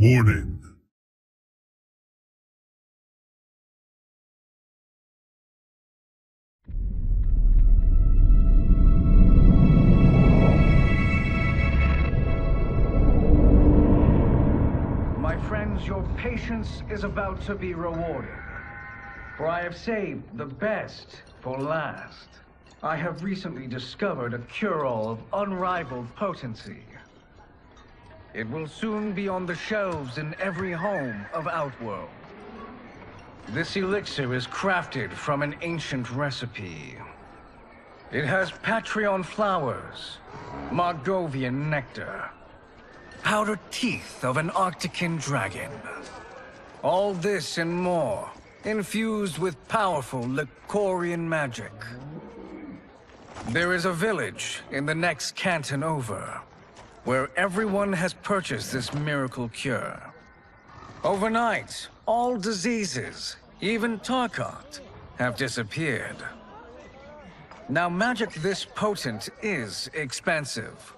Warning. My friends, your patience is about to be rewarded. For I have saved the best for last. I have recently discovered a cure-all of unrivaled potency. It will soon be on the shelves in every home of Outworld. This elixir is crafted from an ancient recipe. It has Patreon flowers, Margovian nectar, powdered teeth of an Arctican dragon. All this and more, infused with powerful Licorian magic. There is a village in the next canton over, where everyone has purchased this miracle cure. Overnight, all diseases, even Tarkat, have disappeared. Now magic this potent is expensive.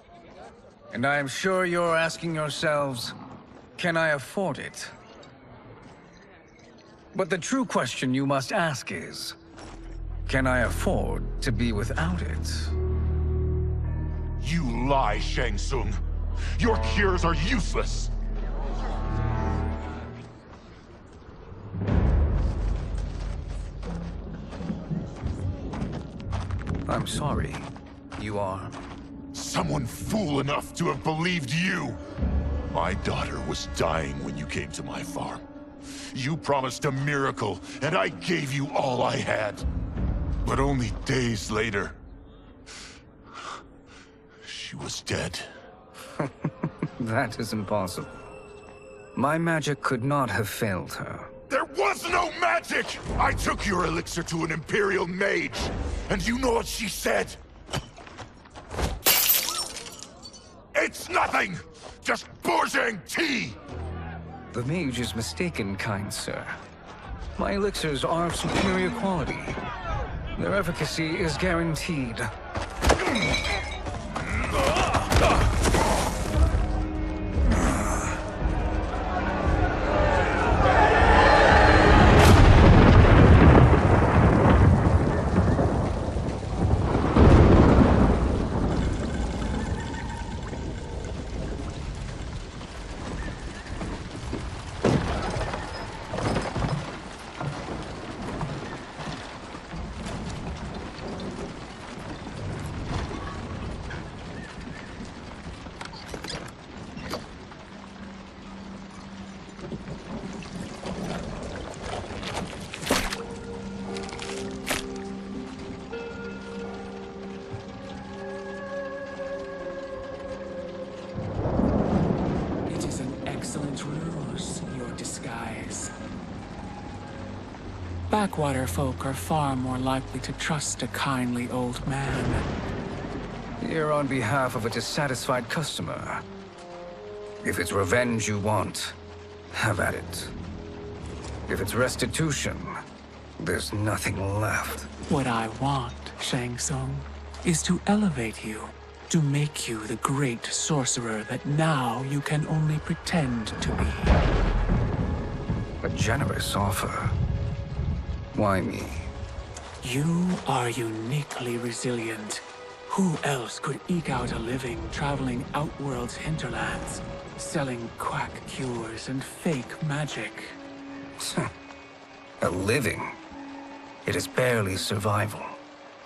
And I am sure you're asking yourselves, can I afford it? But the true question you must ask is, can I afford to be without it? You lie, Shang Tsung. Your cures are useless. I'm sorry. You are? Someone fool enough to have believed you. My daughter was dying when you came to my farm. You promised a miracle, and I gave you all I had. But only days later, she was dead. That is impossible. My magic could not have failed her. There was no magic! I took your elixir to an Imperial mage, and you know what she said? It's nothing! Just Bourjang tea! The mage is mistaken, kind sir. My elixirs are of superior quality. Their efficacy is guaranteed. Backwater folk are far more likely to trust a kindly old man. You're on behalf of a dissatisfied customer. If it's revenge you want, have at it. If it's restitution, there's nothing left. What I want, Shang Tsung, is to elevate you, to make you the great sorcerer that now you can only pretend to be. A generous offer. Why me? You are uniquely resilient. Who else could eke out a living traveling Outworld's hinterlands, selling quack cures and fake magic? A living. It is barely survival.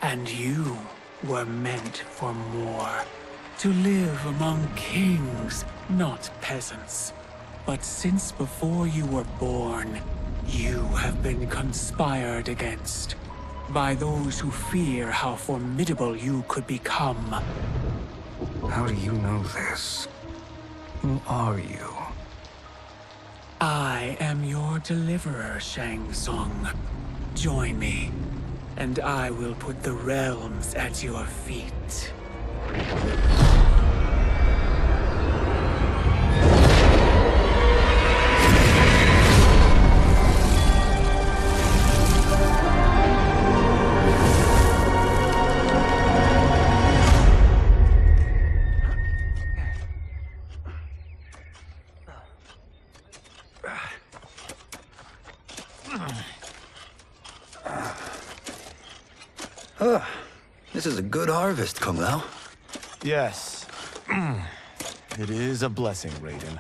And you were meant for more. To live among kings, not peasants. But since before you were born, you have been conspired against. By those who fear how formidable you could become. How do you know this? Who are you? I am your deliverer, Shang Tsung. Join me, and I will put the realms at your feet. Is a good harvest, Kung Lao. Yes. it is a blessing, Raiden.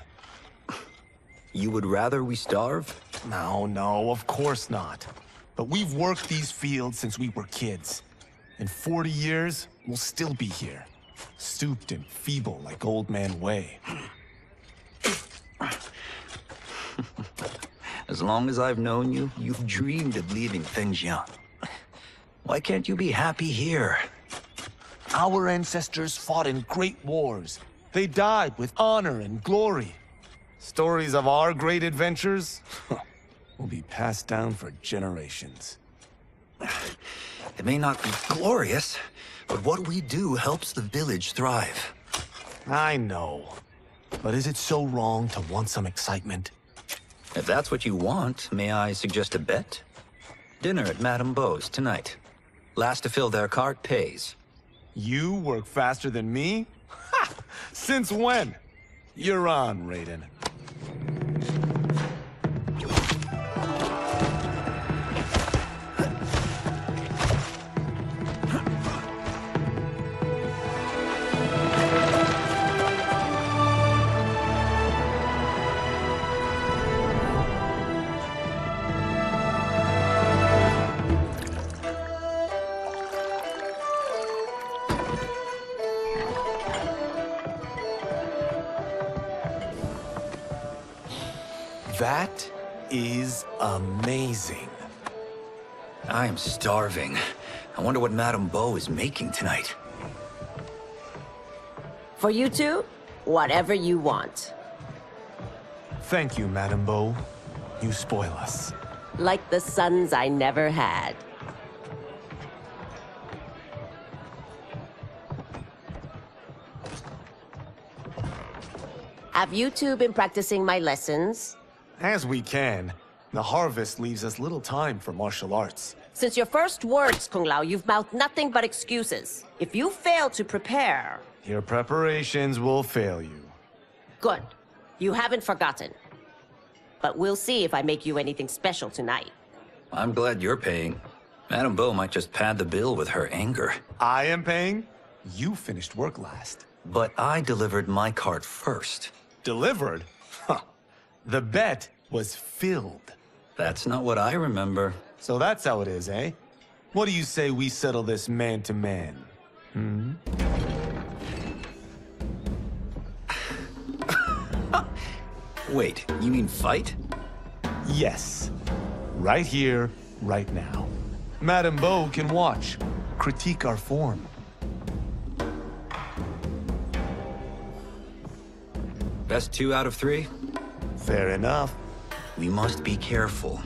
You would rather we starve? No, no, of course not. But we've worked these fields since we were kids. In 40 years, we'll still be here. Stooped and feeble like Old Man Wei. As long as I've known you, you've dreamed of leaving Fengjian. Why can't you be happy here? Our ancestors fought in great wars. They died with honor and glory. Stories of our great adventures will be passed down for generations. It may not be glorious, but what we do helps the village thrive. I know. But is it so wrong to want some excitement? If that's what you want, may I suggest a bet? Dinner at Madame Bo's tonight. Last to fill their cart pays. You work faster than me? Ha! Since when? You're on, Raiden. I am starving. I wonder what Madame Bo is making tonight. For you two, whatever you want. Thank you, Madame Bo. You spoil us. Like the sons I never had. Have you two been practicing my lessons? As we can. The harvest leaves us little time for martial arts. Since your first words, Kung Lao, you've mouthed nothing but excuses. If you fail to prepare... Your preparations will fail you. Good. You haven't forgotten. But we'll see if I make you anything special tonight. I'm glad you're paying. Madame Bo might just pad the bill with her anger. I am paying? You finished work last. But I delivered my cart first. Delivered? Huh. The bet was filled. That's not what I remember. So that's how it is, eh? What do you say we settle this man to man? Hmm? Wait, you mean fight? Yes. Right here, right now. Madame Bo can watch, critique our form. Best two out of three? Fair enough. We must be careful.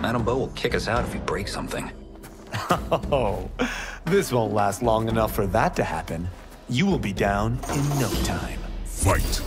Madame Bo will kick us out if we break something. Oh, this won't last long enough for that to happen. You will be down in no time. Fight!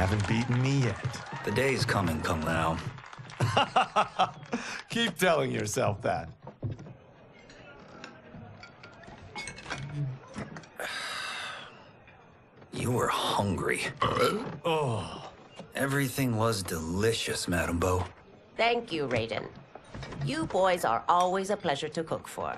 Haven't beaten me yet. The day's coming, come now. Keep telling yourself that. You were hungry. Oh, Everything was delicious, Madame Bo. Thank you, Raiden. You boys are always a pleasure to cook for.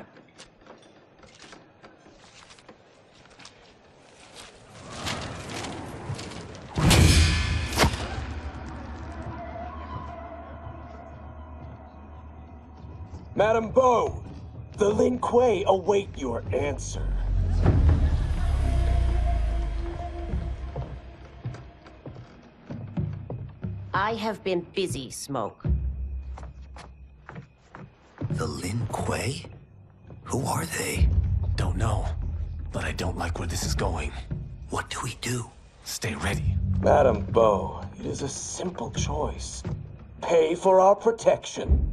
Madam Bo, the Lin Kuei await your answer. I have been busy, Smoke. The Lin Kuei? Who are they? don't know. But I don't like where this is going. What do we do? Stay ready. Madam Bo, it is a simple choice. Pay for our protection,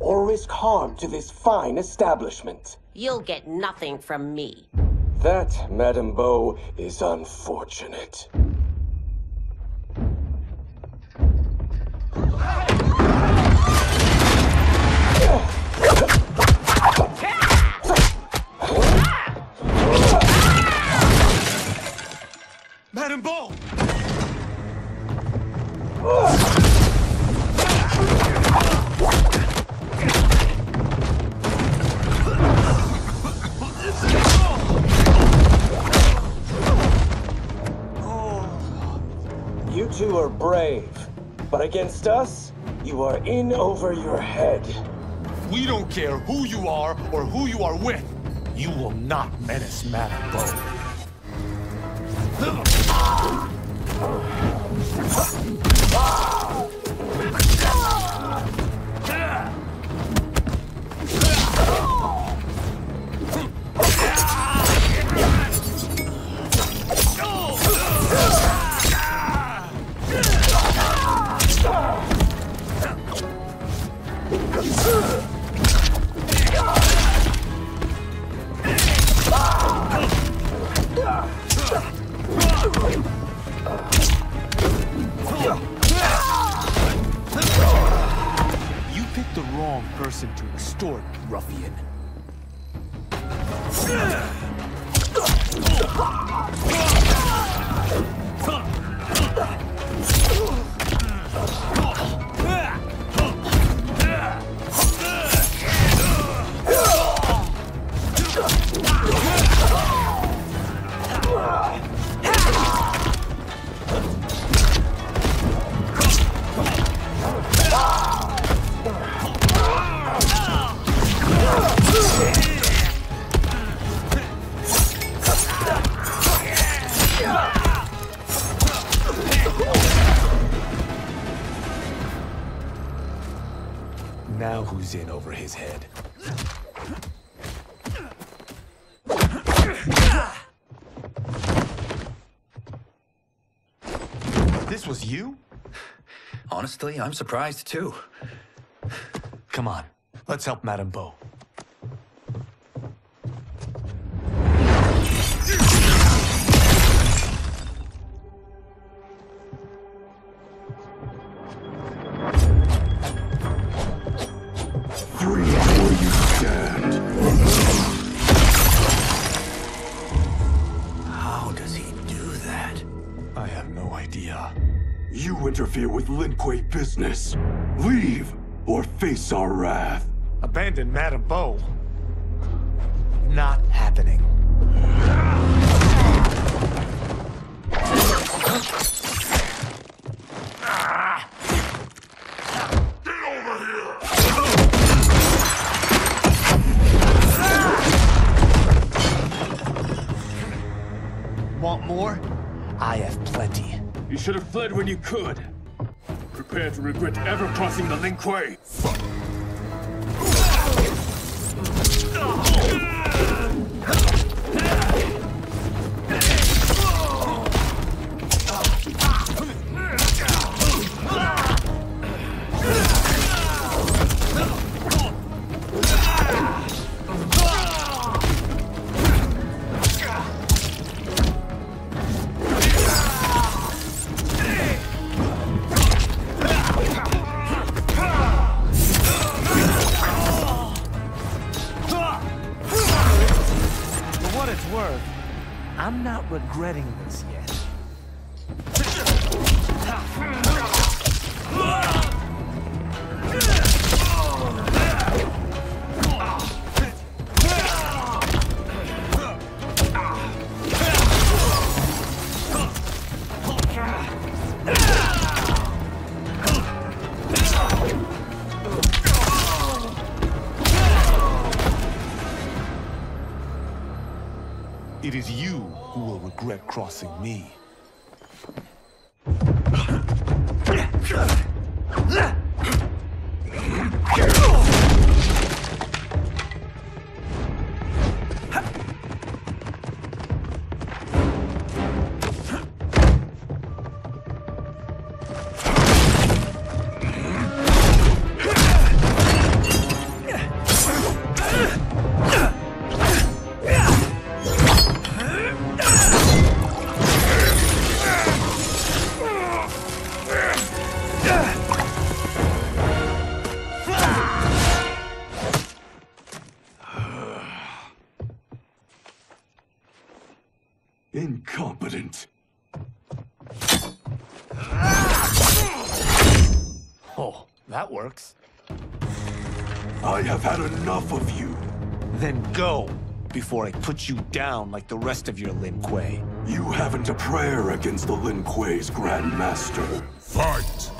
or risk harm to this fine establishment. You'll get nothing from me. That, Madam Bo, is unfortunate. But against us, you are in over your head. We don't care who you are or who you are with. You will not menace Madam ah! Bo. Ah! Wrong person to extort, ruffian. Honestly, I'm surprised too. Come on, let's help Madame Bo. How does he do that? I have no idea. You interfere with Lin Kuei business. Leave or face our wrath. Abandon Madame Bo? Not happening. Want more? I have. You should have fled when you could. Prepare to regret ever crossing the Lin Kuei. Worth, I'm not regretting this yet. Crossing me. Go, before I put you down like the rest of your Lin Kuei. You haven't a prayer against the Lin Kuei's Grand Master. Fight!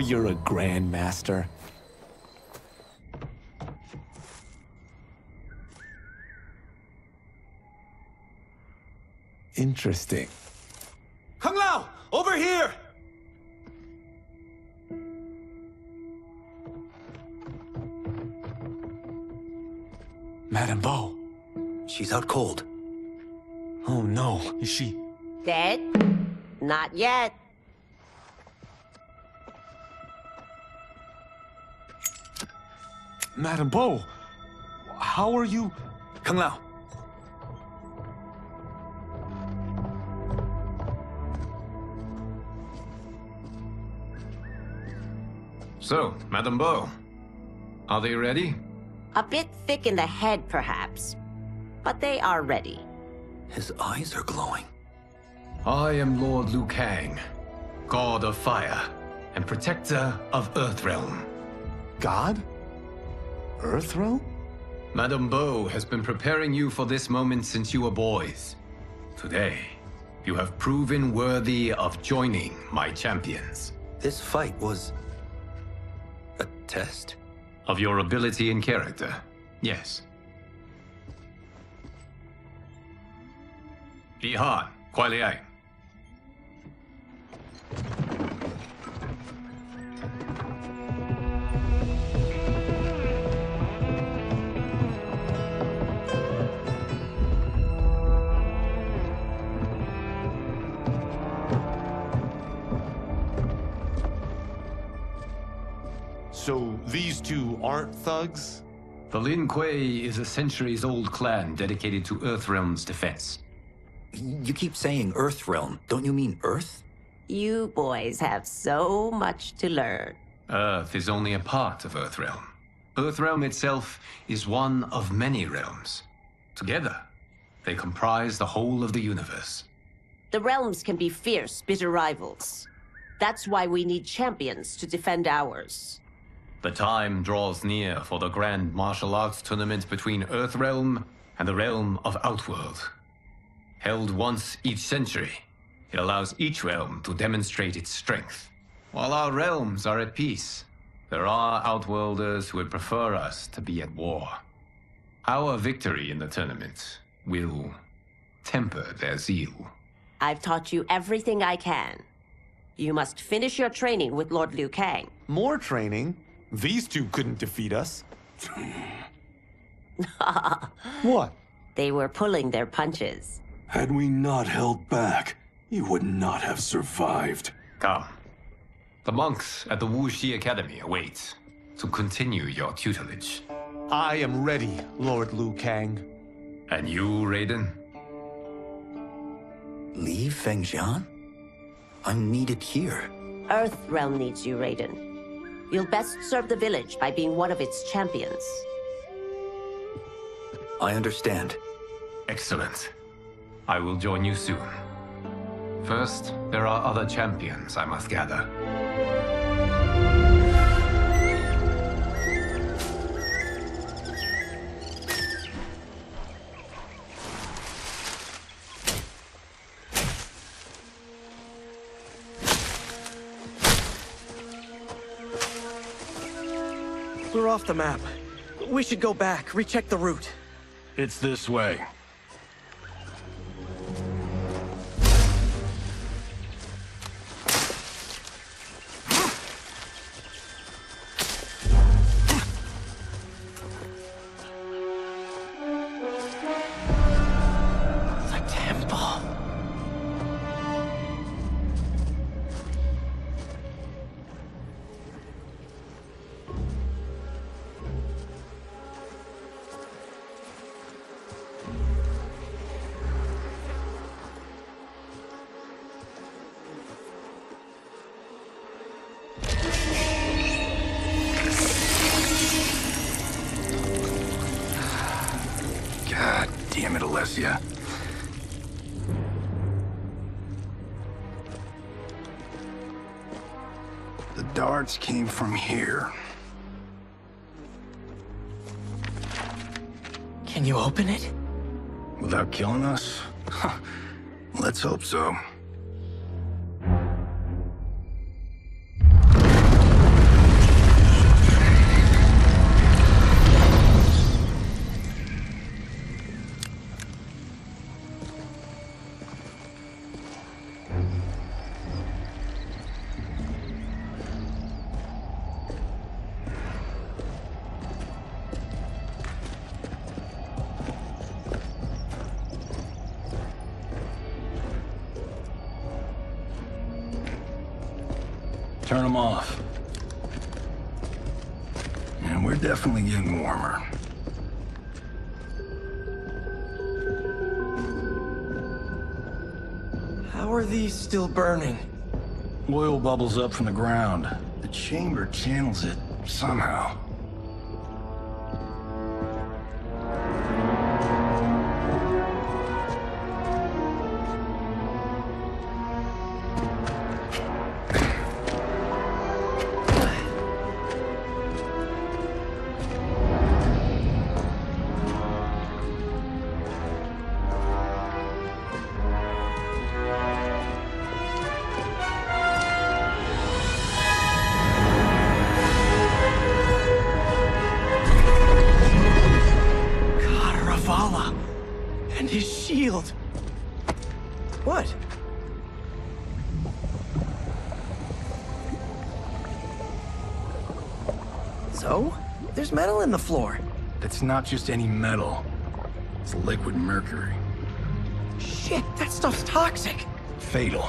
Sure you're a Grandmaster? Interesting. Kung Lao, over here! Madame Bo. She's out cold. Oh no, is she... Dead? Not yet. Madame Bo, how are you... Kung Lao, So, Madame Bo, are they ready? A bit thick in the head, perhaps. But they are ready. his eyes are glowing. I am Lord Liu Kang, God of Fire and Protector of Earthrealm. God? Earthrealm? Madame Bo has been preparing you for this moment since you were boys. Today, you have proven worthy of joining my champions. This fight was a Test? Of your ability and character, yes. Bi-Han, Kuai Liang. Two thugs? The Lin Kuei is a centuries-old clan dedicated to Earthrealm's defense. You keep saying Earthrealm. Don't you mean Earth? You boys have so much to learn. Earth is only a part of Earthrealm. Earthrealm itself is one of many realms. Together, they comprise the whole of the universe. The realms can be fierce, bitter rivals. That's why we need champions to defend ours. The time draws near for the grand martial arts tournament between Earthrealm and the realm of Outworld. Held once each century, it allows each realm to demonstrate its strength. While our realms are at peace, there are Outworlders who would prefer us to be at war. Our victory in the tournament will temper their zeal. I've taught you everything I can. You must finish your training with Lord Liu Kang. More training? These two couldn't defeat us. what? They were pulling their punches. Had we not held back, you would not have survived. Come. The monks at the Wu Shi Academy await to continue your tutelage. I am ready, Lord Liu Kang. And you, Raiden? Leave Fengjian? I'm needed here. Earth Realm needs you, Raiden. You'll best serve the village by being one of its champions. I understand. Excellent. I will join you soon. First, there are other champions I must gather. Off the map. We should go back, recheck the route. It's this way. Open it? Without killing us? Huh. Let's hope so. Bubbles up from the ground. The chamber channels it somehow. So? There's metal in the floor. That's not just any metal. It's liquid mercury. Shit, that stuff's toxic. Fatal.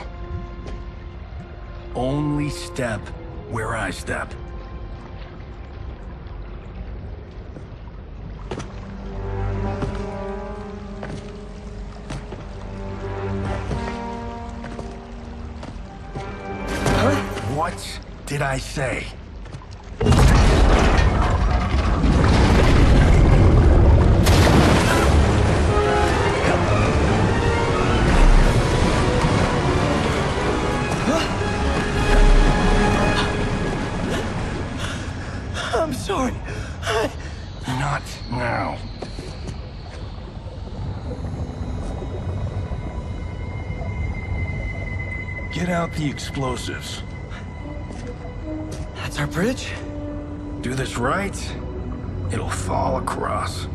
Only step where I step. Huh? What did I say? The explosives. That's our bridge? Do this right, it'll fall across.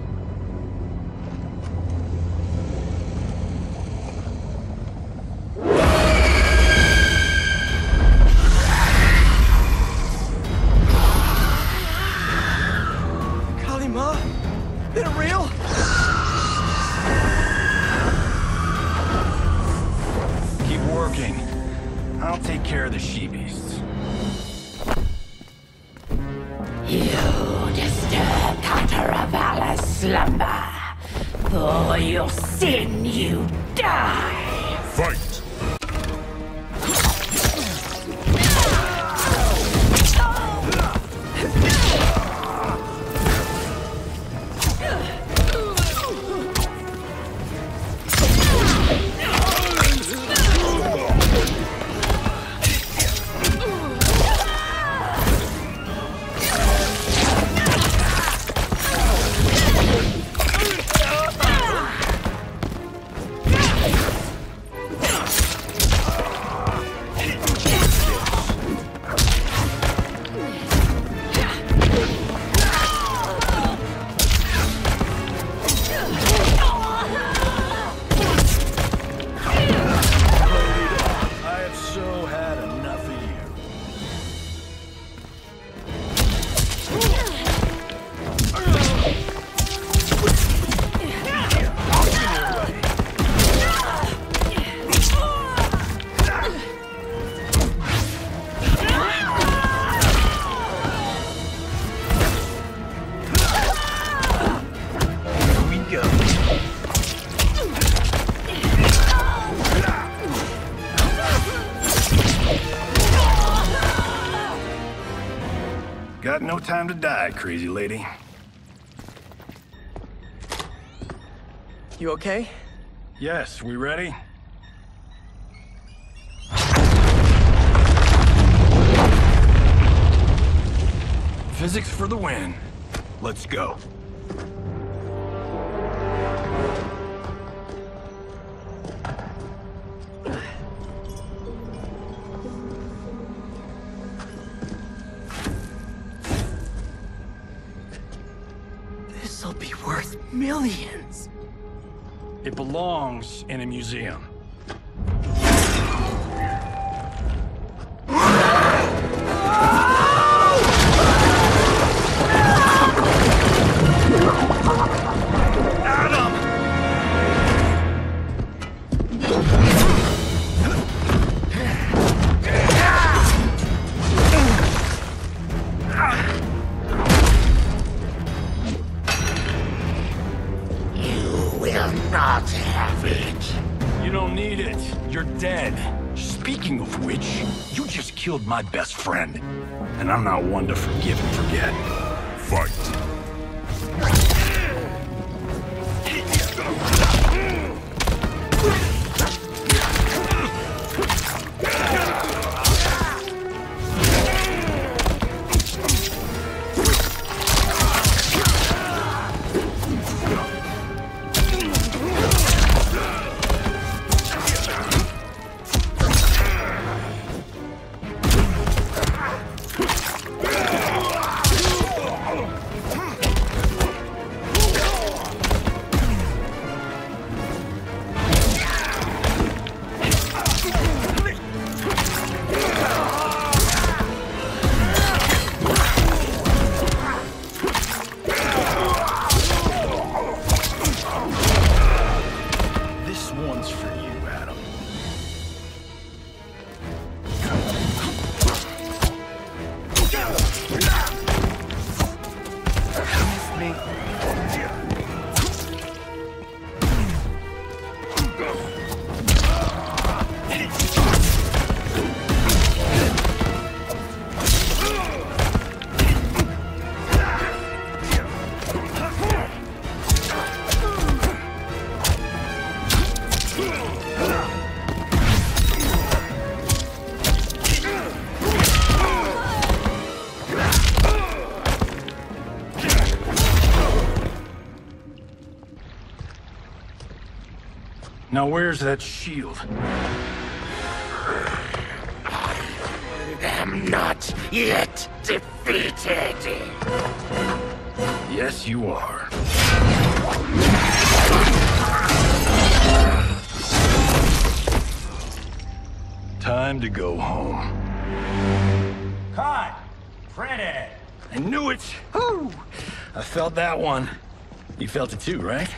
Time to die, crazy lady. You okay? Yes, we ready? Physics for the win. Let's go. Museum. My best friend. And I'm not one to forgive and forget. Fight! Now where's that shield? I am not yet defeated. Yes, you are. Time to go home. Cut! Freddy! I knew it! Woo! I felt that one. You felt it too, right?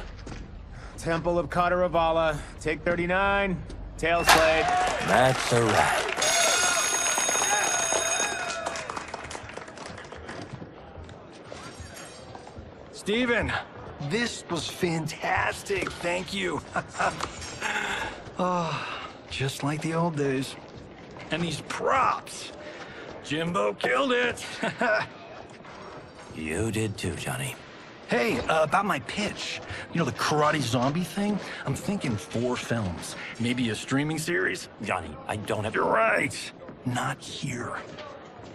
Temple of Kataravala, take 39, tail slate. That's a wrap. Steven, this was fantastic. Thank you. oh, just like the old days. And these props. Jimbo killed it. you did too, Johnny. Hey, uh, about my pitch. You know, the karate zombie thing? I'm thinking four films. Maybe a streaming series? Johnny, I don't have... You're right. Not here.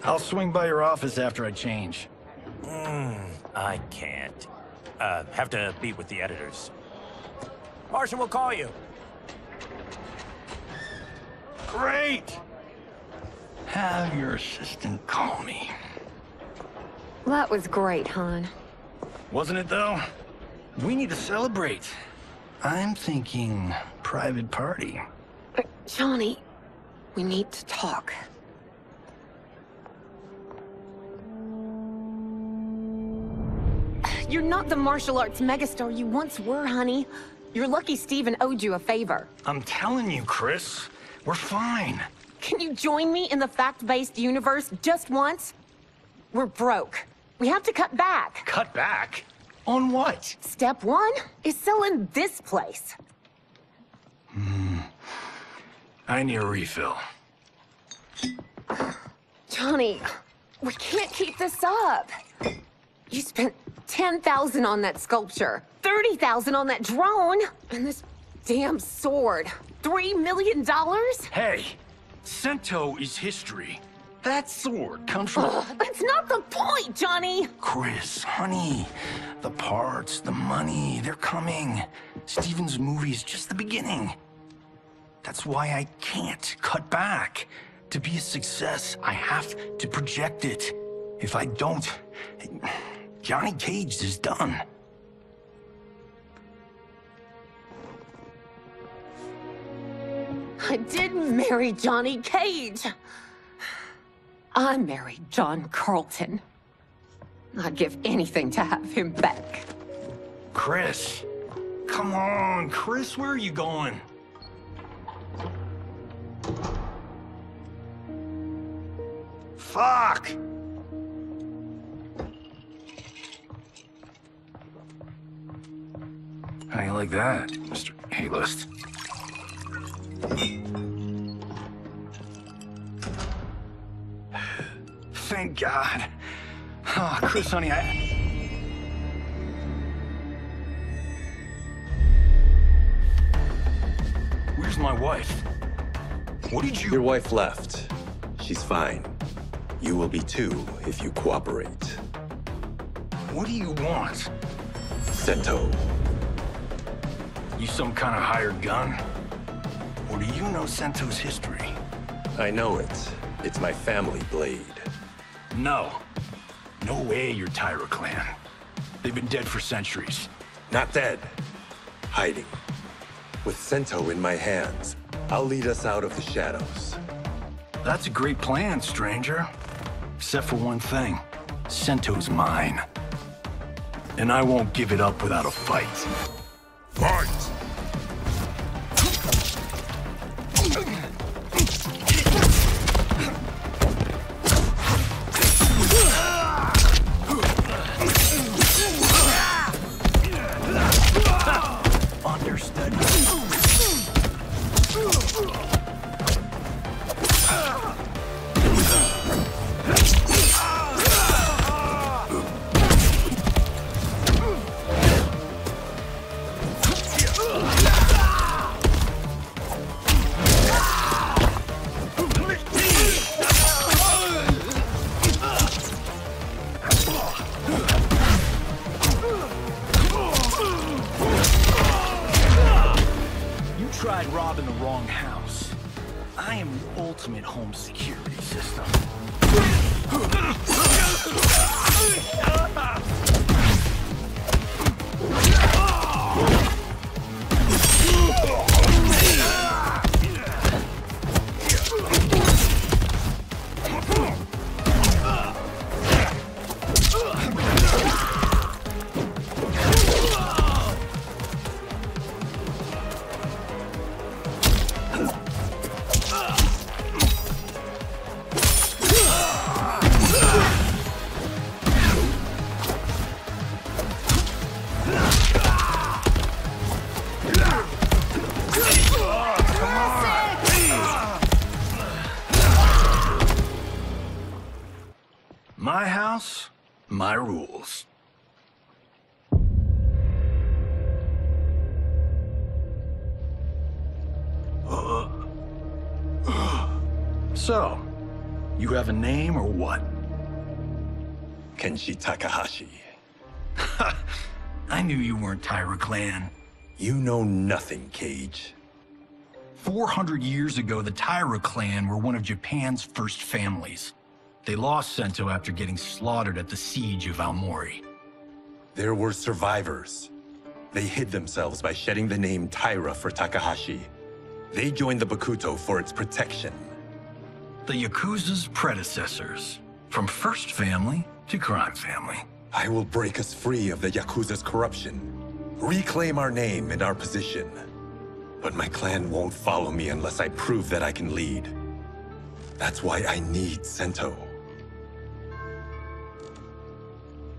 I'll swing by your office after I change. Mm, I can't. Uh, have to meet with the editors. Martian will call you. Great! Have your assistant call me. That was great, hon. Wasn't it, though? We need to celebrate. I'm thinking private party. Johnny, we need to talk. You're not the martial arts megastar you once were, honey. You're lucky Steven owed you a favor. I'm telling you, Chris. We're fine. Can you join me in the fact-based universe just once? We're broke. We have to cut back. Cut back? On what? Step one is selling this place. Hmm. I need a refill. Johnny, we can't keep this up. You spent 10,000 on that sculpture, 30,000 on that drone, and this damn sword. Three million dollars? Hey, Sento is history. That sword comes from... Ugh, that's not the point, Johnny! Chris, honey, the parts, the money, they're coming. Steven's movie is just the beginning. That's why I can't cut back. To be a success, I have to project it. If I don't, Johnny Cage is done. I didn't marry Johnny Cage. I married John Carlton. I'd give anything to have him back. Chris. Come on, Chris, where are you going? Fuck! How you like that, Mr. A-list? Thank God. Oh, Chris, honey, I... Where's my wife? What did you... Your wife left. She's fine. You will be too, if you cooperate. What do you want? Sento. You some kind of hired gun? Or do you know Sento's history? I know it. It's my family blade. No. No way you're Taira clan. They've been dead for centuries. Not dead. Hiding. With Sento in my hands, I'll lead us out of the shadows. That's a great plan, stranger. Except for one thing. Sento's mine. And I won't give it up without a fight. Fight! Kenshi Takahashi. I knew you weren't Taira Clan. You know nothing, Cage. 400 years ago, the Taira clan were one of Japan's first families. They lost Sento after getting slaughtered at the siege of Aomori. There were survivors. They hid themselves by shedding the name Taira for Takahashi. They joined the Bakuto for its protection. The Yakuza's predecessors. From first family to crime family. I will break us free of the Yakuza's corruption. Reclaim our name and our position. But my clan won't follow me unless I prove that I can lead. That's why I need Sento.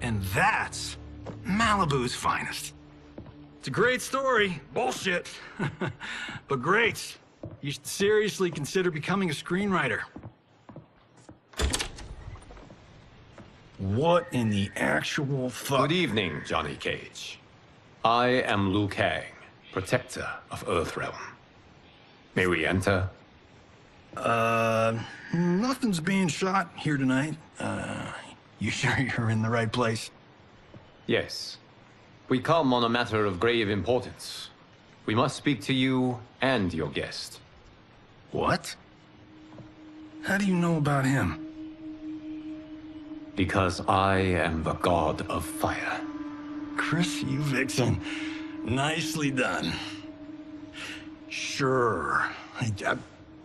And that's Malibu's finest. It's a great story. Bullshit. but great. You should seriously consider becoming a screenwriter. What in the actual fuck? Good evening, Johnny Cage. I am Liu Kang, protector of Earthrealm. May we enter? Uh, nothing's being shot here tonight. Uh, you sure you're in the right place? Yes. We come on a matter of grave importance. We must speak to you and your guest. What? How do you know about him? Because I am the god of fire. Chris, you vixen. Nicely done. Sure. I, I,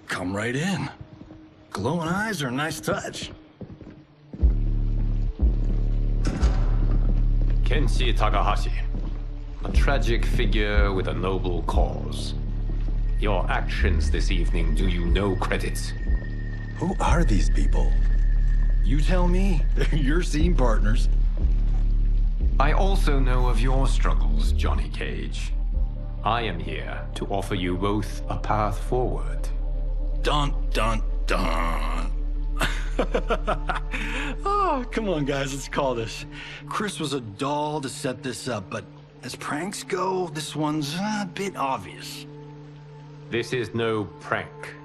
come right in. Glowing eyes are a nice touch. Kenshi Takahashi. A tragic figure with a noble cause. Your actions this evening do you no credit. Who are these people? You tell me. They're your scene partners. I also know of your struggles, Johnny Cage. I am here to offer you both a path forward. Dun, dun, dun. oh, come on, guys, let's call this. Chris was a doll to set this up, but as pranks go, this one's a bit obvious. This is no prank.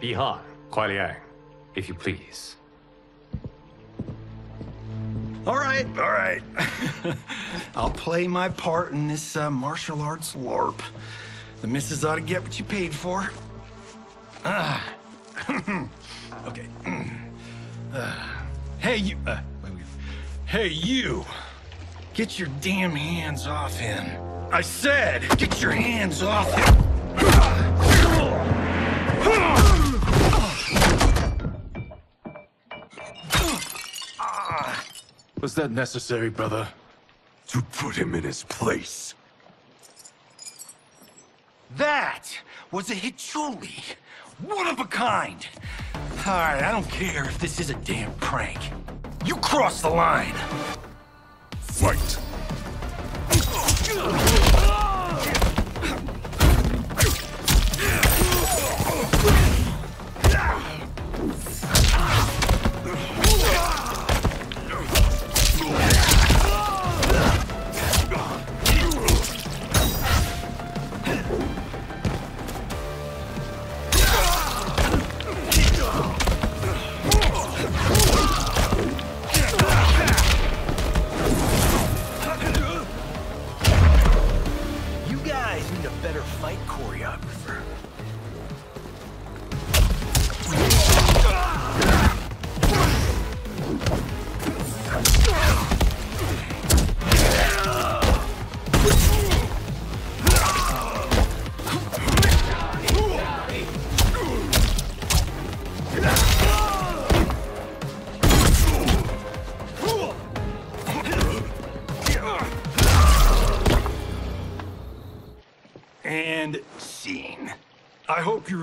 Bi-Han, Kuai Liang, if you please. All right, all right. I'll play my part in this uh, martial arts LARP. The missus ought to get what you paid for. Ah. okay. Uh, hey, you. Uh, wait, wait. Hey, you. Get your damn hands off him. I said, get your hands off him. Was that necessary, brother? To put him in his place. That was a hit. One of a kind. Alright, I don't care if this is a damn prank. You cross the line. Fight.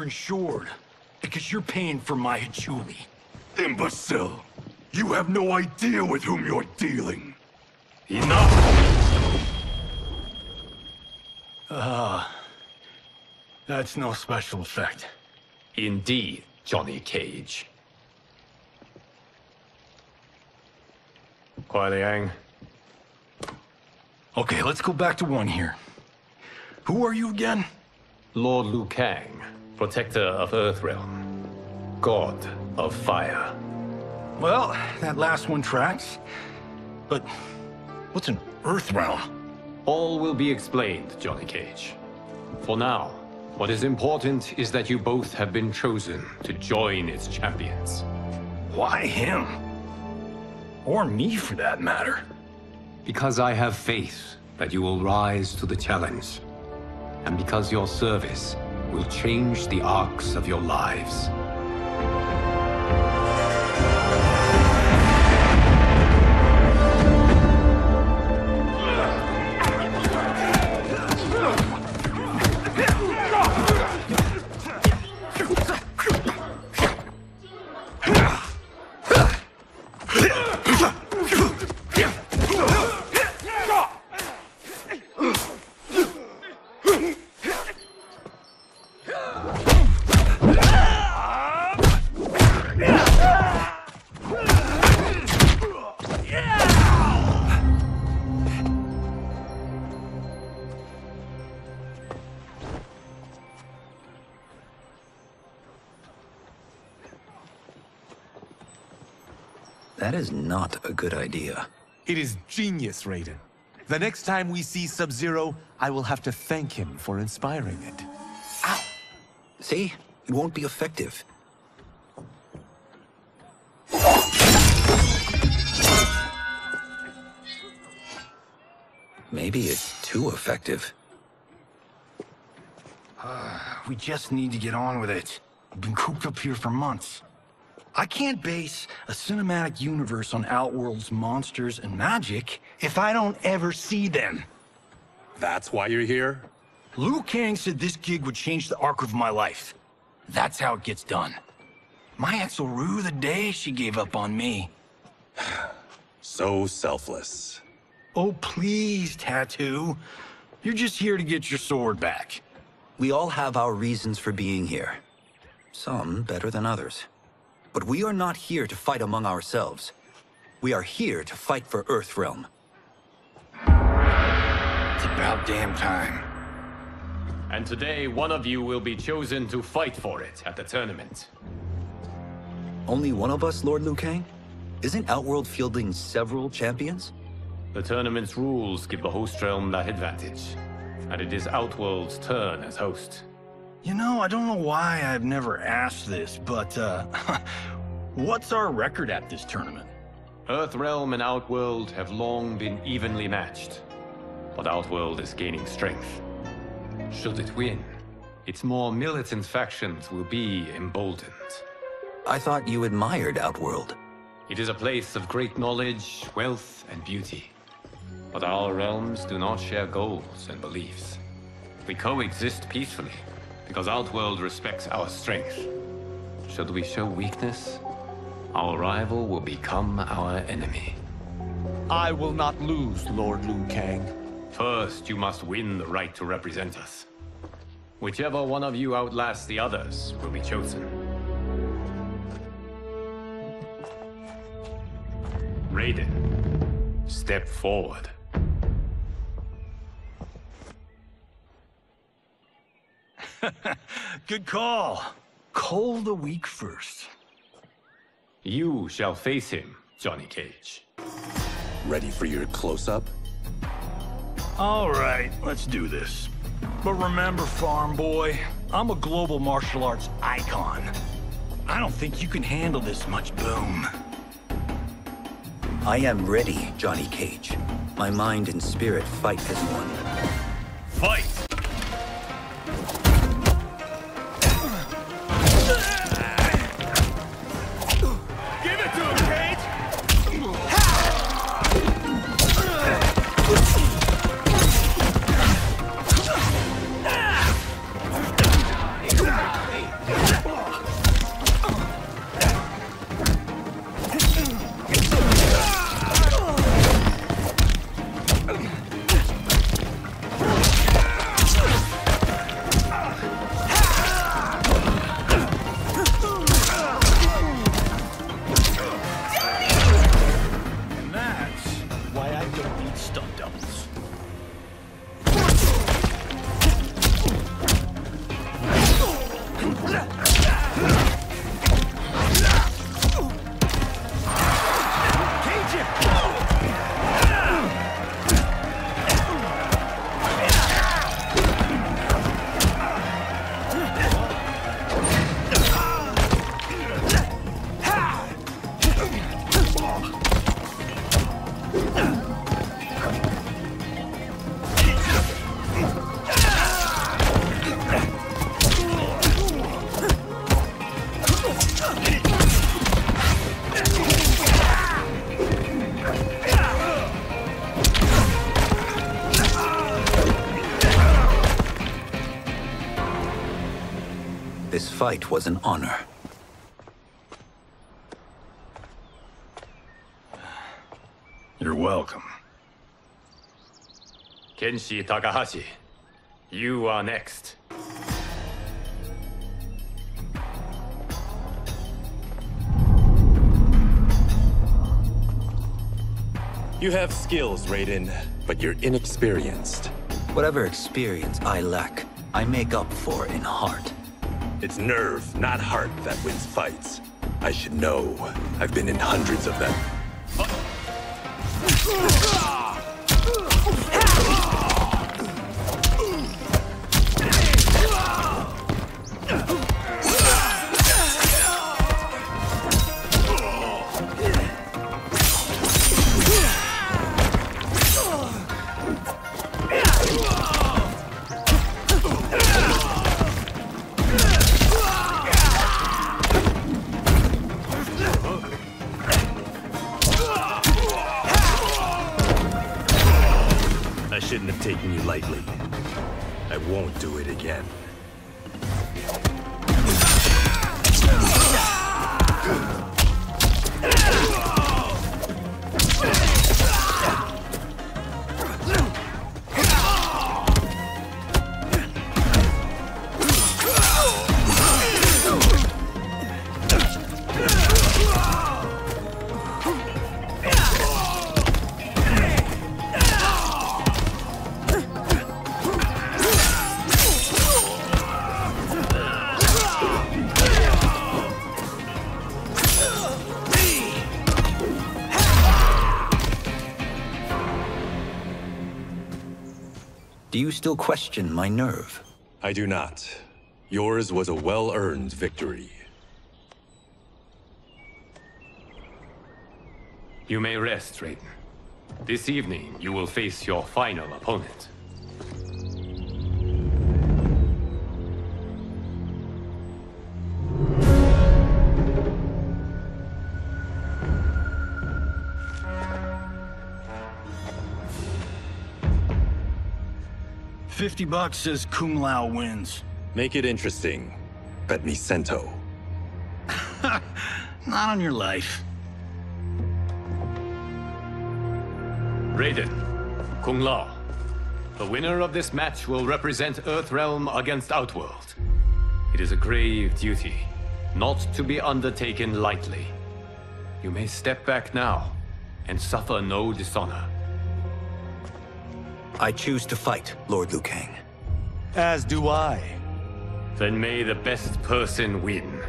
insured, because you're paying for my Julie. Imbecile! You have no idea with whom you're dealing. Enough! Ah, that's no special effect. Indeed, Johnny Cage. Kuai Liang. Okay, let's go back to one here. Who are you again? Lord Liu Kang, protector of Earthrealm, god of fire. Well, that last one tracks. But what's an Earthrealm? All will be explained, Johnny Cage. For now, what is important is that you both have been chosen to join its champions. Why him? Or me, for that matter. Because I have faith that you will rise to the challenge. And because your service will change the arcs of your lives. That is not a good idea. It is genius, Raiden. The next time we see Sub-Zero, I will have to thank him for inspiring it. Ow! See? It won't be effective. Maybe it's too effective. Ah, we just need to get on with it. I've been cooped up here for months. I can't base a cinematic universe on Outworld's monsters and magic if I don't ever see them. That's why you're here? Liu Kang said this gig would change the arc of my life. That's how it gets done. My ex will rue the day she gave up on me. So selfless. Oh, please, Tattoo. You're just here to get your sword back. We all have our reasons for being here. Some better than others. But we are not here to fight among ourselves. We are here to fight for Earthrealm. It's about damn time. And today, one of you will be chosen to fight for it at the tournament. Only one of us, Lord Liu Kang? Isn't Outworld fielding several champions? The tournament's rules give the host realm that advantage. And it is Outworld's turn as host. You know, I don't know why I've never asked this, but, uh, what's our record at this tournament? Earthrealm and Outworld have long been evenly matched. But Outworld is gaining strength. Should it win, its more militant factions will be emboldened. I thought you admired Outworld. It is a place of great knowledge, wealth, and beauty. But our realms do not share goals and beliefs. We coexist peacefully, because Outworld respects our strength. Should we show weakness, our rival will become our enemy. I will not lose, Lord Liu Kang. First, you must win the right to represent us. Whichever one of you outlasts the others will be chosen. Raiden, step forward. Good call. Call the weak first. You shall face him, Johnny Cage. Ready for your close-up? All right, let's do this. But remember, farm boy, I'm a global martial arts icon. I don't think you can handle this much boom. I am ready, Johnny Cage. My mind and spirit fight as one. Fight! Fight was an honor. You're welcome. Kenshi Takahashi, you are next. You have skills, Raiden, but you're inexperienced. Whatever experience I lack, I make up for in heart. It's nerve, not heart, that wins fights. I should know. I've been in hundreds of them. lightly. I won't do it again. Still question my nerve? I do not. Yours was a well-earned victory. You may rest, Raiden. This evening, you will face your final opponent. Fifty bucks says Kung Lao wins. Make it interesting. Bet me Sento. Not on your life. Raiden, Kung Lao. The winner of this match will represent Earthrealm against Outworld. It is a grave duty, not to be undertaken lightly. You may step back now and suffer no dishonor. I choose to fight, Lord Liu Kang. As do I. Then may the best person win.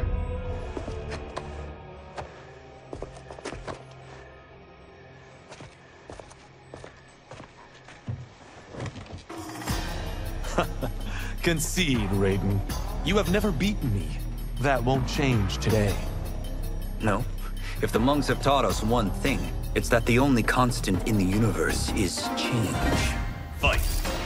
Concede, Raiden. You have never beaten me. That won't change today. No. If the monks have taught us one thing, it's that the only constant in the universe is change. Fight.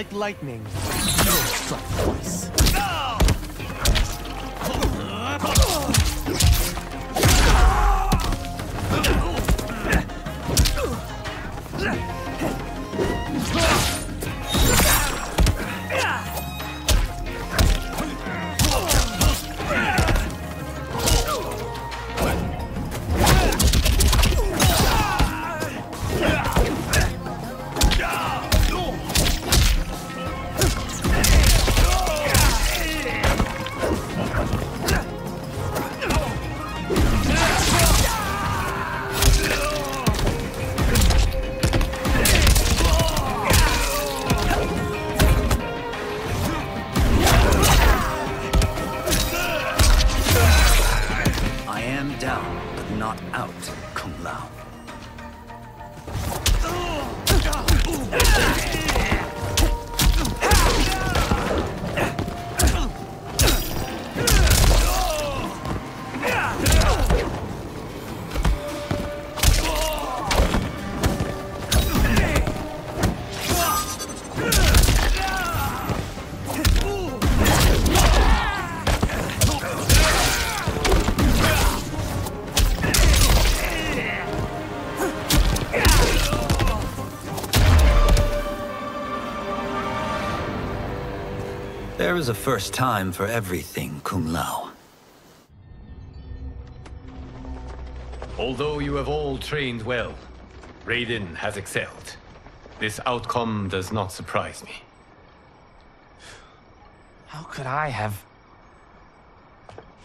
Like lightning, is a first time for everything, Kung Lao. Although you have all trained well, Raiden has excelled. This outcome does not surprise me. How could I have...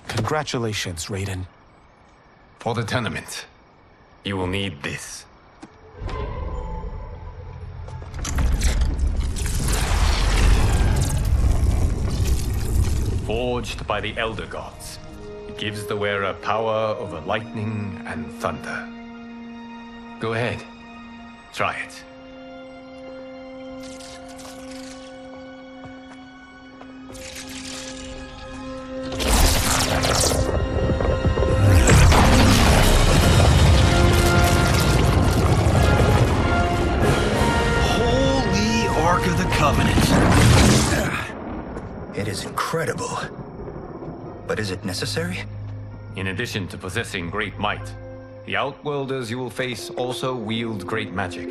Congratulations, Raiden. For the tournament, you will need this. Forged by the Elder Gods, it gives the wearer power over lightning and thunder. Go ahead, try it. Incredible. But is it necessary? In addition to possessing great might, the Outworlders you will face also wield great magic.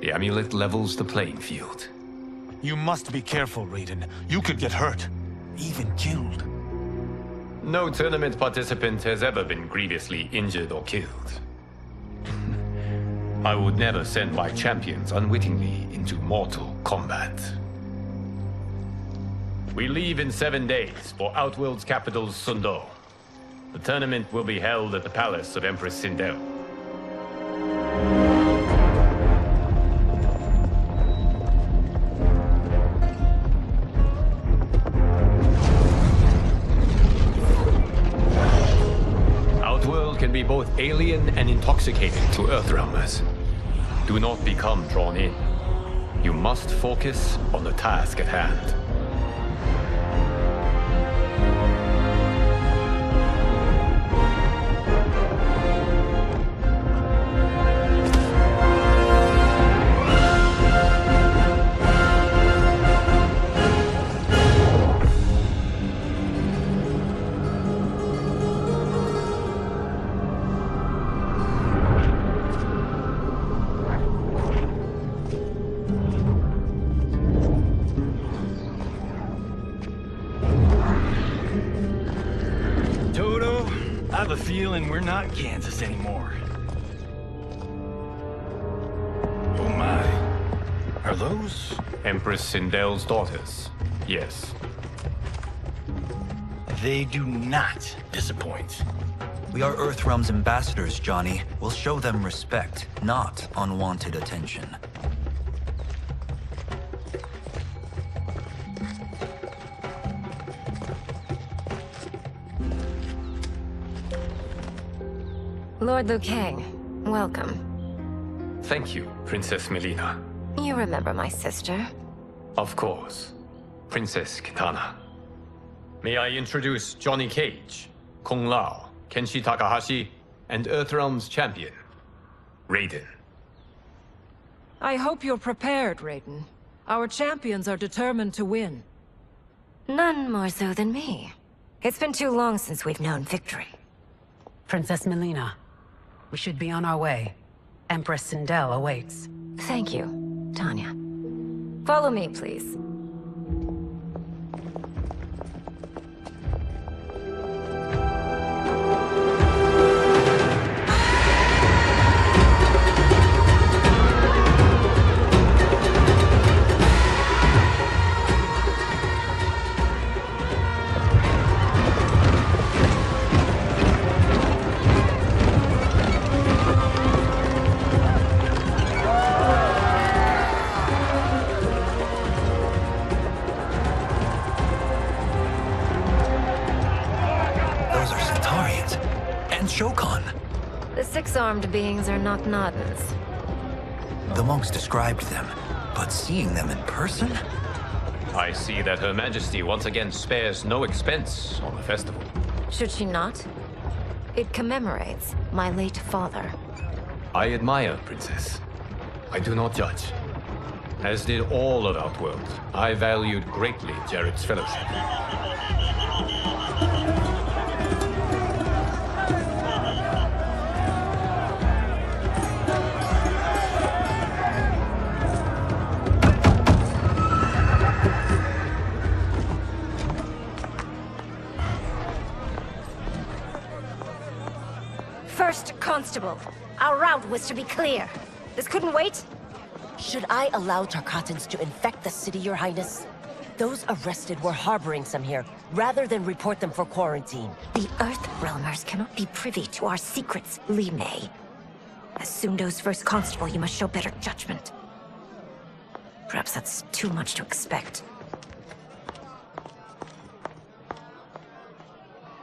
The amulet levels the playing field. You must be careful, Raiden. You could get hurt. Even killed. No tournament participant has ever been grievously injured or killed. I would never send my champions unwittingly into mortal combat. We leave in seven days for Outworld's capital, Sundo. The tournament will be held at the palace of Empress Sindel. Outworld can be both alien and intoxicating to Earthrealmers. Do not become drawn in. You must focus on the task at hand. Are those? Empress Sindel's daughters. Yes. They do not disappoint. We are Earthrealm's ambassadors, Johnny. We'll show them respect, not unwanted attention. Lord Liu Kang, welcome. Thank you, Princess Melina. You remember my sister? Of course. Princess Kitana. May I introduce Johnny Cage, Kung Lao, Kenshi Takahashi, and Earthrealm's champion, Raiden. I hope you're prepared, Raiden. Our champions are determined to win. None more so than me. It's been too long since we've known victory. Princess Melina, we should be on our way. Empress Sindel awaits. Thank you, Tanya. Follow me, please. The six-armed beings are not Nodens. The monks described them, but seeing them in person? I see that Her Majesty once again spares no expense on the festival. Should she not? It commemorates my late father. I admire, Princess. I do not judge. As did all of Outworld, I valued greatly Jerrod's fellowship. Constable, our route was to be clear. This couldn't wait? Should I allow Tarkatans to infect the city, Your Highness? Those arrested were harboring some here, rather than report them for quarantine. The Earth Realmers cannot be privy to our secrets, Li Mei. As Sundo's first constable, you must show better judgment. Perhaps that's too much to expect.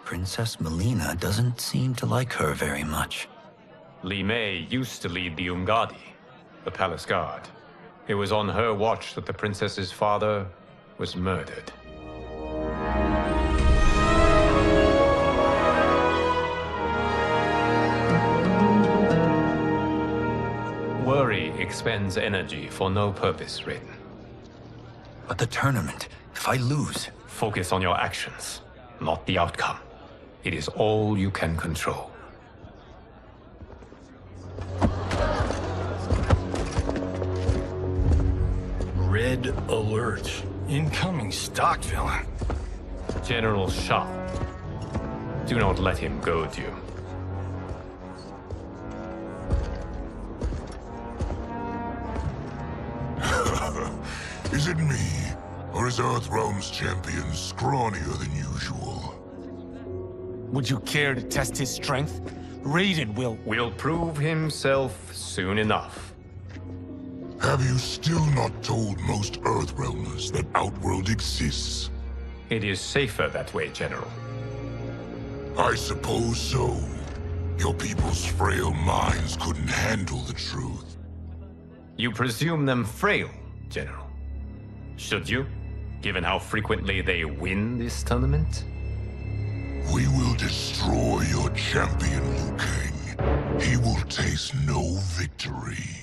Princess Melina doesn't seem to like her very much. Li Mei used to lead the Umgadi, the palace guard. It was on her watch that the princess's father was murdered. Worry expends energy for no purpose, Raiden. But the tournament, if I lose... Focus on your actions, not the outcome. It is all you can control. Red alert. Incoming stock villain. General Shao. Do not let him goad you. Is it me? Or is Earthrealm's champion scrawnier than usual? Would you care to test his strength? Raiden will... Will prove himself soon enough. Have you still not told most Earthrealmers that Outworld exists? It is safer that way, General. I suppose so. Your people's frail minds couldn't handle the truth. You presume them frail, General. Should you, given how frequently they win this tournament? We will destroy your champion, Liu Kang. He will taste no victory.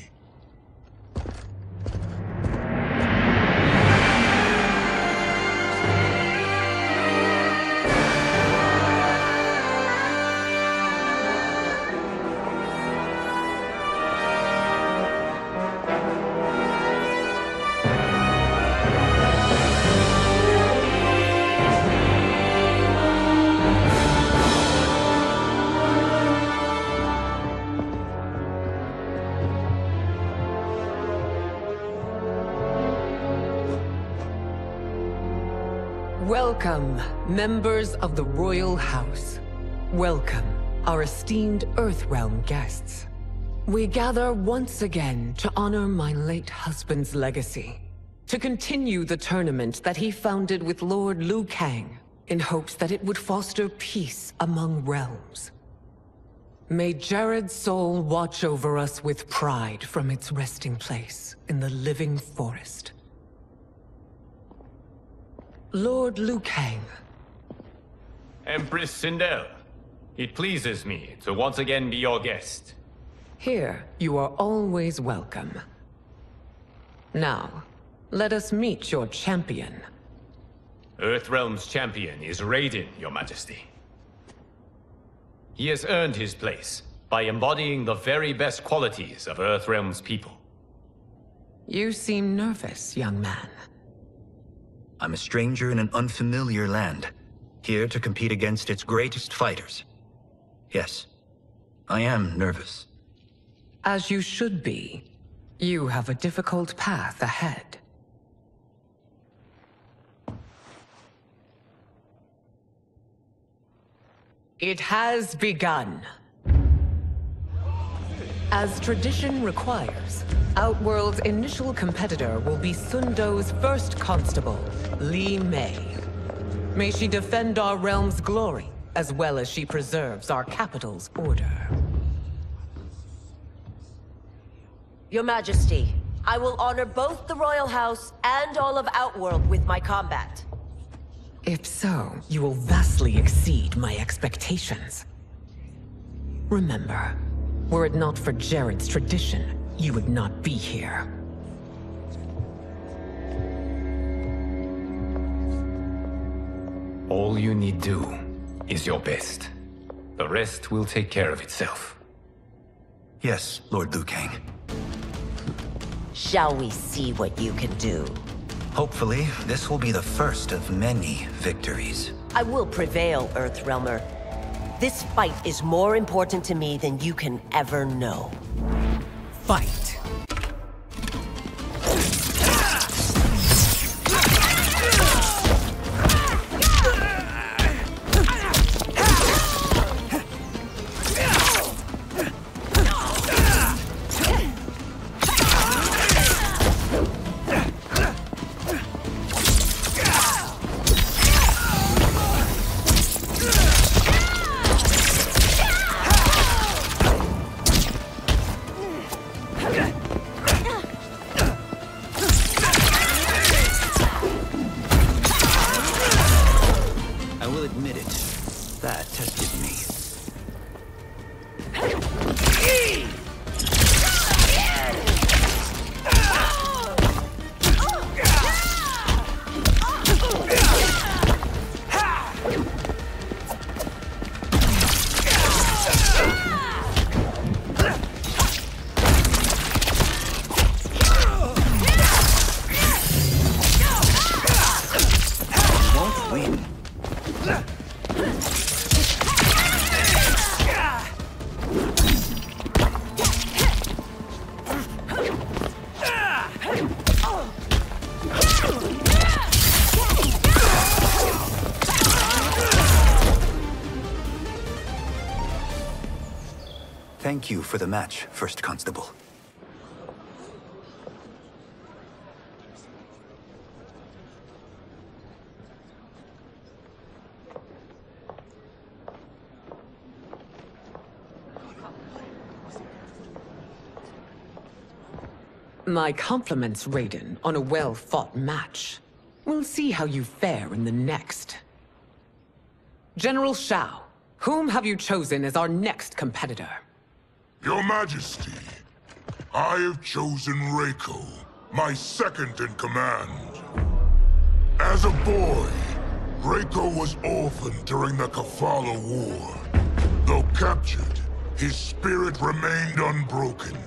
Members of the Royal House. Welcome, our esteemed Earthrealm guests. We gather once again to honor my late husband's legacy, to continue the tournament that he founded with Lord Liu Kang, in hopes that it would foster peace among realms. May Jerrod's soul watch over us with pride from its resting place in the living forest. Lord Liu Kang. Empress Sindel, it pleases me to once again be your guest. Here, you are always welcome. Now, let us meet your champion. Earthrealm's champion is Raiden, your majesty. He has earned his place by embodying the very best qualities of Earthrealm's people. You seem nervous, young man. I'm a stranger in an unfamiliar land, here to compete against its greatest fighters. Yes, I am nervous. As you should be. You have a difficult path ahead. It has begun. As tradition requires, Outworld's initial competitor will be Sun Do's first constable, Li Mei. May she defend our realm's glory as well as she preserves our capital's order. Your Majesty, I will honor both the Royal House and all of Outworld with my combat. If so, you will vastly exceed my expectations. Remember, were it not for Jerrod's tradition, you would not be here. All you need do is your best. The rest will take care of itself. Yes, Lord Liu Kang. Shall we see what you can do? Hopefully, this will be the first of many victories. I will prevail, Earthrealmer. This fight is more important to me than you can ever know. Fight! Thank you for the match, First Constable. My compliments, Raiden, on a well-fought match. We'll see how you fare in the next. General Shao, whom have you chosen as our next competitor? Your Majesty, I have chosen Reiko, my second in command. As a boy, Reiko was orphaned during the Kafala War. Though captured, his spirit remained unbroken.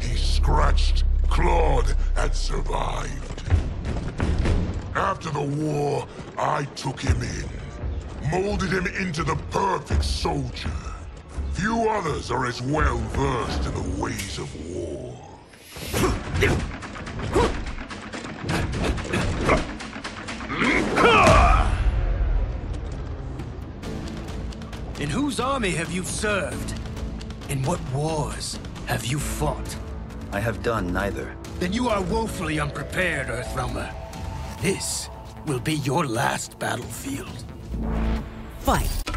He scratched, clawed, and survived. After the war, I took him in, molded him into the perfect soldier. Few others are as well versed in the ways of war. In whose army have you served? In what wars have you fought? I have done neither. Then you are woefully unprepared, Earthrealmer. This will be your last battlefield. Fight!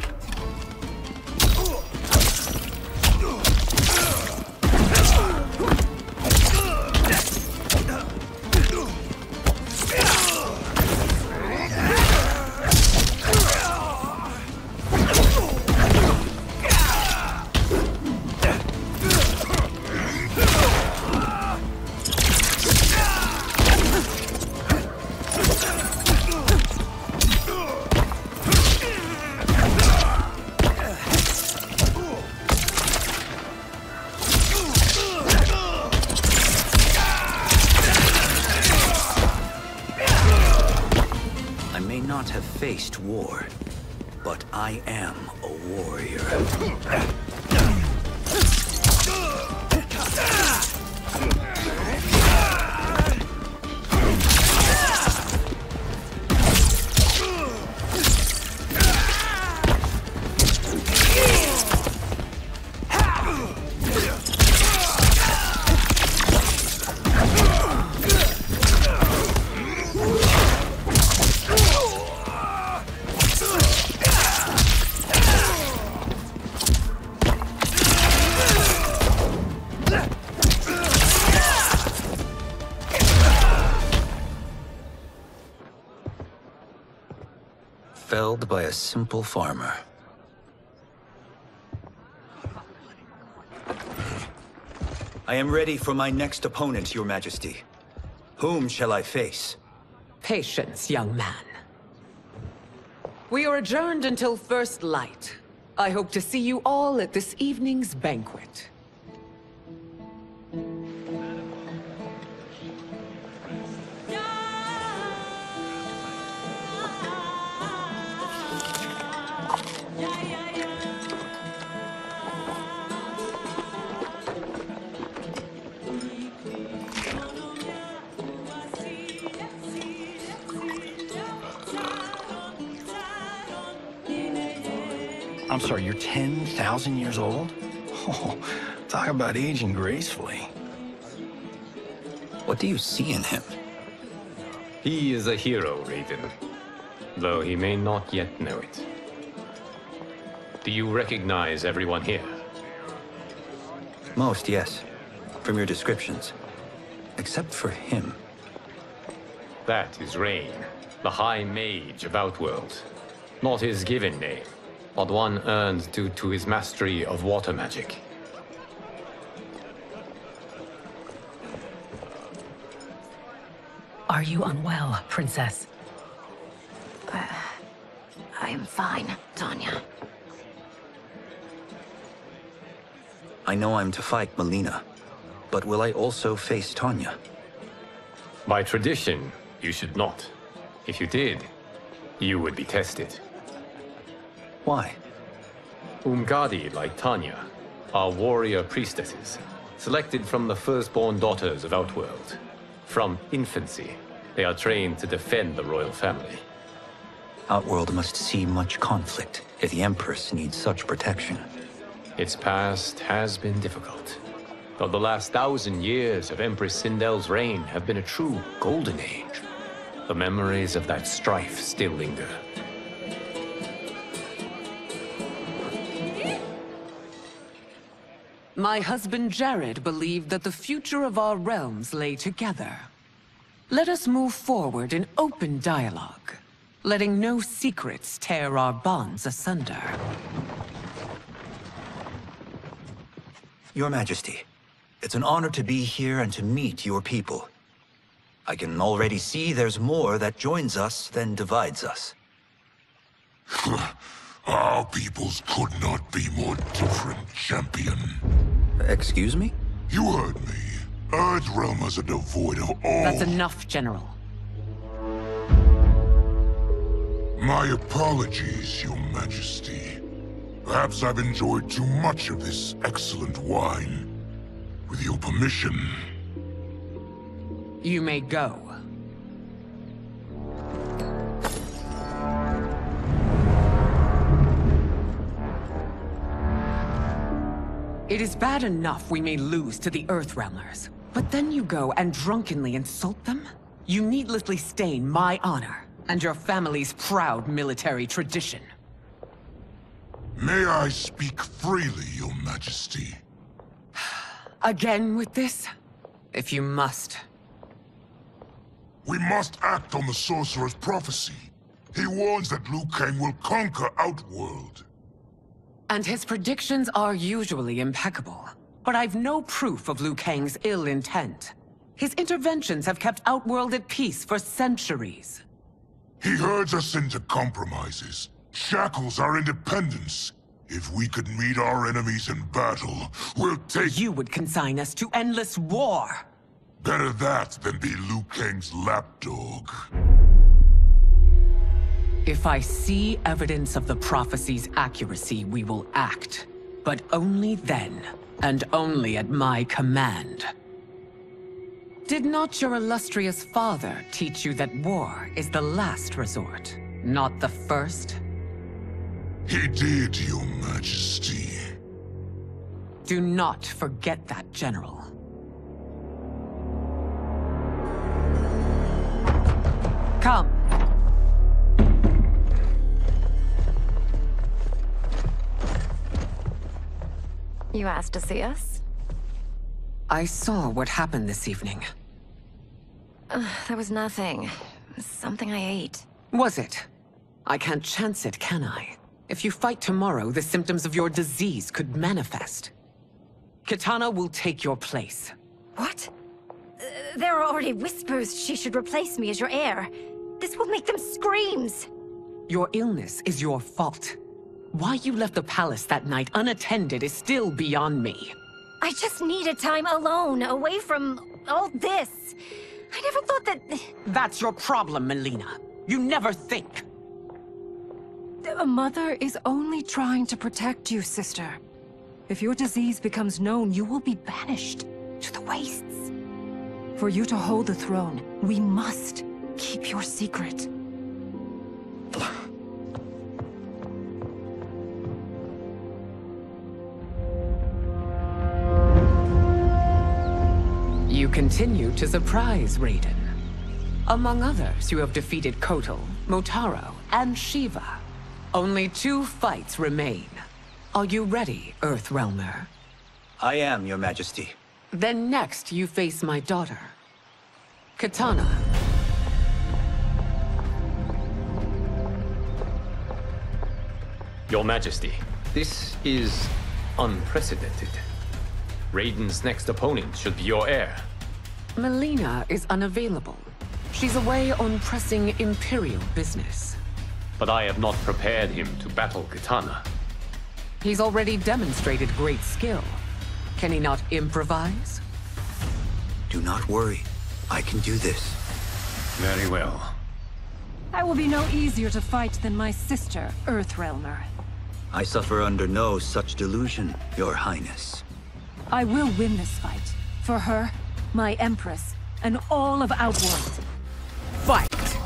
Simple farmer. I am ready for my next opponent, your majesty. Whom shall I face? Patience, young man. We are adjourned until first light. I hope to see you all at this evening's banquet. I'm sorry, you're 10,000 years old? Oh, talk about aging gracefully. What do you see in him? He is a hero, Raven. Though he may not yet know it. Do you recognize everyone here? Most, yes. From your descriptions. Except for him. That is Rain, the High Mage of Outworld. Not his given name, but one earned due to his mastery of water magic. Are you unwell, Princess? Uh, I am fine, Tanya. I know I'm to fight Mileena, but will I also face Tanya? By tradition, you should not. If you did, you would be tested. Why? Umgadi, like Tanya, are warrior priestesses, selected from the firstborn daughters of Outworld. From infancy, they are trained to defend the royal family. Outworld must see much conflict if the Empress needs such protection. Its past has been difficult. Though the last thousand years of Empress Sindel's reign have been a true golden age, the memories of that strife still linger. My husband Jerrod believed that the future of our realms lay together. Let us move forward in open dialogue, letting no secrets tear our bonds asunder. Your Majesty, it's an honor to be here and to meet your people. I can already see there's more that joins us than divides us. Our peoples could not be more different, champion. Excuse me? You heard me. Earthrealmers are devoid of all... That's enough, General. My apologies, your majesty. Perhaps I've enjoyed too much of this excellent wine. With your permission... You may go. It is bad enough we may lose to the Earthrealmers, but then you go and drunkenly insult them? You needlessly stain my honor and your family's proud military tradition. May I speak freely, your majesty? Again with this? If you must. We must act on the Sorcerer's prophecy. He warns that Liu Kang will conquer Outworld. And his predictions are usually impeccable. But I've no proof of Liu Kang's ill intent. His interventions have kept Outworld at peace for centuries. He herds us into compromises, shackles our independence. If we could meet our enemies in battle, we'll take- You would consign us to endless war! Better that than be Liu Kang's lapdog. If I see evidence of the prophecy's accuracy, we will act. But only then, and only at my command. Did not your illustrious father teach you that war is the last resort, not the first? He did, your majesty. Do not forget that, General. Come. You asked to see us? I saw what happened this evening. Uh, there was nothing. Something I ate. Was it? I can't chance it, can I? If you fight tomorrow, the symptoms of your disease could manifest. Kitana will take your place. What? Uh, there are already whispers she should replace me as your heir. This will make them screams! Your illness is your fault. Why you left the palace that night unattended is still beyond me. I just needed time alone, away from all this. I never thought that... That's your problem, Mileena. You never think. A mother is only trying to protect you, sister. If your disease becomes known, you will be banished to the wastes. For you to hold the throne, we must keep your secret. You continue to surprise Raiden. Among others, you have defeated Kotal, Motaro, and Sheeva. Only two fights remain. Are you ready, Earthrealmer? I am, your majesty. Then next, you face my daughter, Kitana. Your Majesty, this is unprecedented. Raiden's next opponent should be your heir. Mileena is unavailable. She's away on pressing Imperial business. But I have not prepared him to battle Kitana. He's already demonstrated great skill. Can he not improvise? Do not worry. I can do this. Very well. I will be no easier to fight than my sister, Earthrealmer. I suffer under no such delusion, your highness. I will win this fight. For her, my Empress, and all of Outworld. Fight!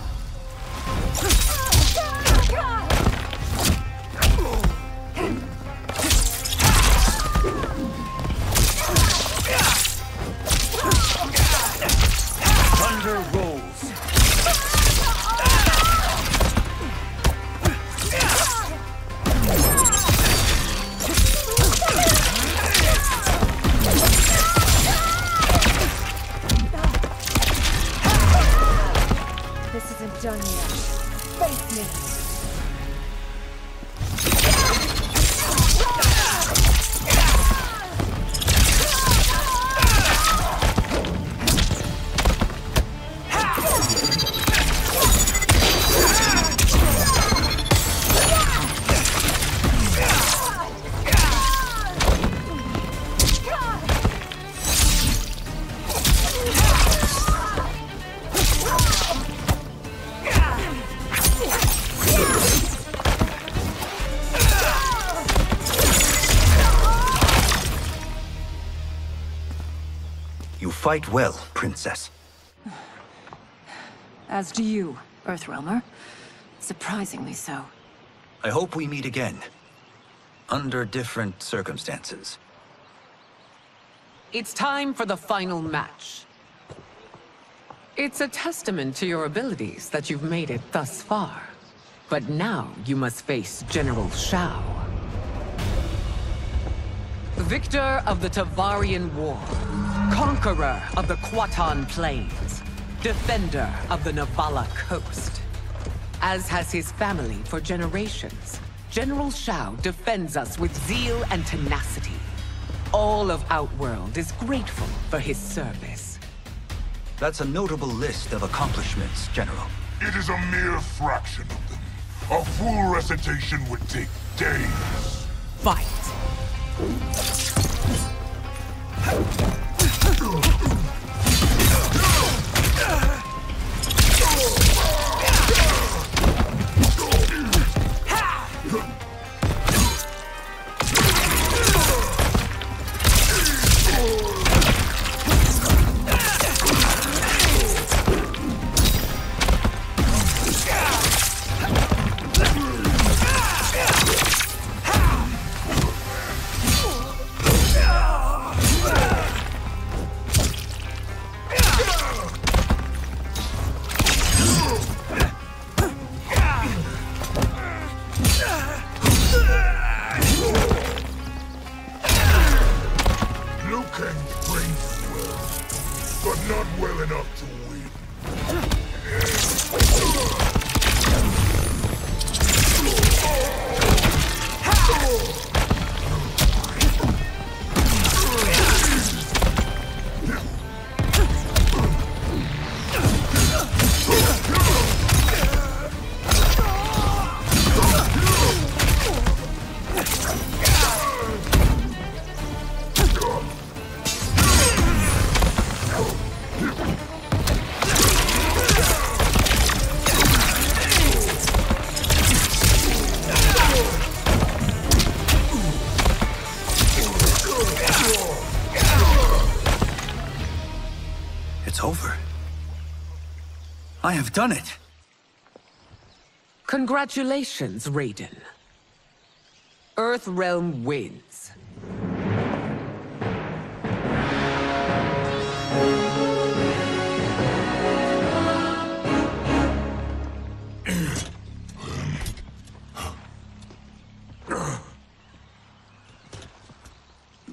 Fight well, princess. As do you, Earthrealmer. Surprisingly so. I hope we meet again. Under different circumstances. It's time for the final match. It's a testament to your abilities that you've made it thus far. But now you must face General Shao. Victor of the Tavarian War. Conqueror of the Quatan Plains. Defender of the Navala Coast. As has his family for generations, General Shao defends us with zeal and tenacity. All of Outworld is grateful for his service. That's a notable list of accomplishments, General. It is a mere fraction of them. A full recitation would take days. Fight! Have done it. Congratulations, Raiden. Earthrealm wins.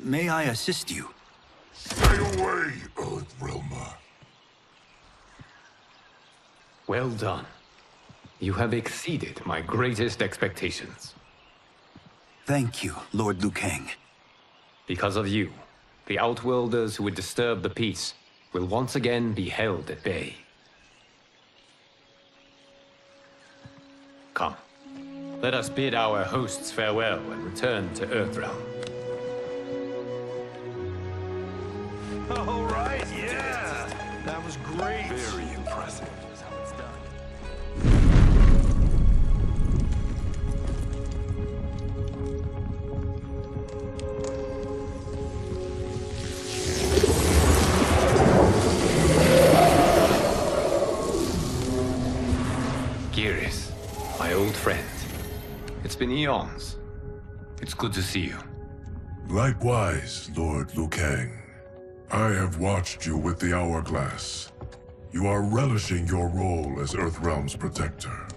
May I assist you? Stay away, Earthrealmer. Well done. You have exceeded my greatest expectations. Thank you, Lord Liu Kang. Because of you, the Outworlders who would disturb the peace will once again be held at bay. Come, let us bid our hosts farewell and return to Earthrealm. All been eons. It's good to see you. Likewise, Lord Liu Kang. I have watched you with the Hourglass. You are relishing your role as Earthrealm's protector.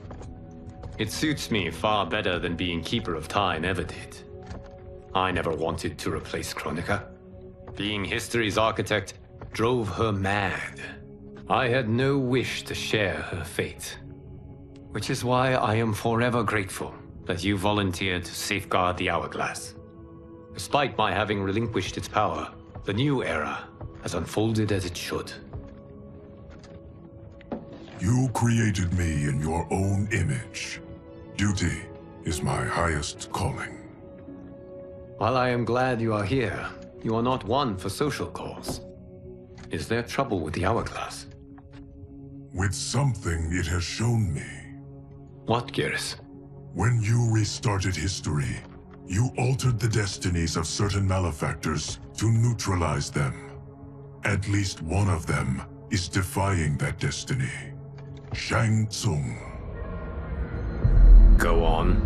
It suits me far better than being Keeper of Time ever did. I never wanted to replace Kronika. Being history's architect drove her mad. I had no wish to share her fate. Which is why I am forever grateful that you volunteered to safeguard the Hourglass. Despite my having relinquished its power, the new era has unfolded as it should. You created me in your own image. Duty is my highest calling. While I am glad you are here, you are not one for social calls. Is there trouble with the Hourglass? With something it has shown me. What, Geras? When you restarted history, you altered the destinies of certain malefactors to neutralize them. At least one of them is defying that destiny. Shang Tsung. Go on.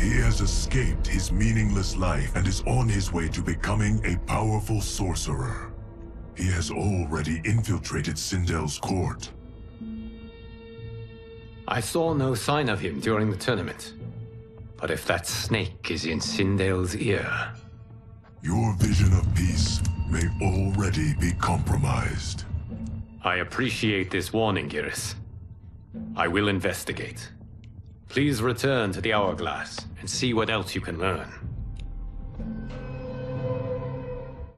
He has escaped his meaningless life and is on his way to becoming a powerful sorcerer. He has already infiltrated Sindel's court. I saw no sign of him during the tournament. But if that snake is in Sindel's ear... Your vision of peace may already be compromised. I appreciate this warning, Geras. I will investigate. Please return to the Hourglass and see what else you can learn.